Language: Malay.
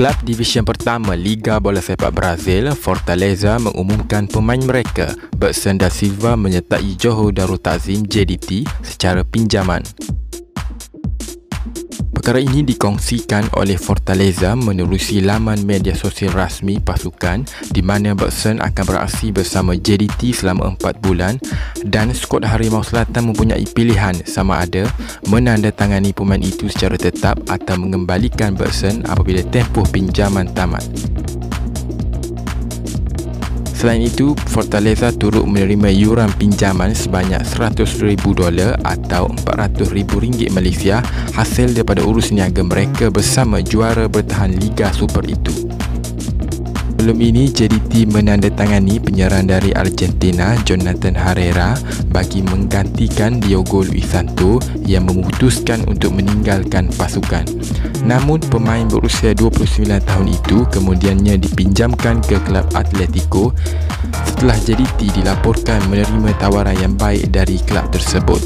Klub Division Pertama Liga Bola Sepak Brazil, Fortaleza mengumumkan pemain mereka, Bergson da Silva menyertai Johor Darul Takzim JDT secara pinjaman. Perkara ini dikongsikan oleh Fortaleza menerusi laman media sosial rasmi pasukan di mana Bergson akan beraksi bersama JDT selama 4 bulan dan skuad Harimau Selatan mempunyai pilihan sama ada menandatangani pemain itu secara tetap atau mengembalikan Bergson apabila tempoh pinjaman tamat. Selain itu, Fortaleza turut menerima yuran pinjaman sebanyak 100,000 dolar atau 400,000 ringgit Malaysia hasil daripada urus niaga mereka bersama juara bertahan Liga Super itu. Sebelum ini, JDT menandatangani penyerang dari Argentina, Jonathan Herrera bagi menggantikan Diogo Luis Santo yang memutuskan untuk meninggalkan pasukan. Namun, pemain berusia 29 tahun itu kemudiannya dipinjamkan ke klub Atletico setelah JDT dilaporkan menerima tawaran yang baik dari klub tersebut.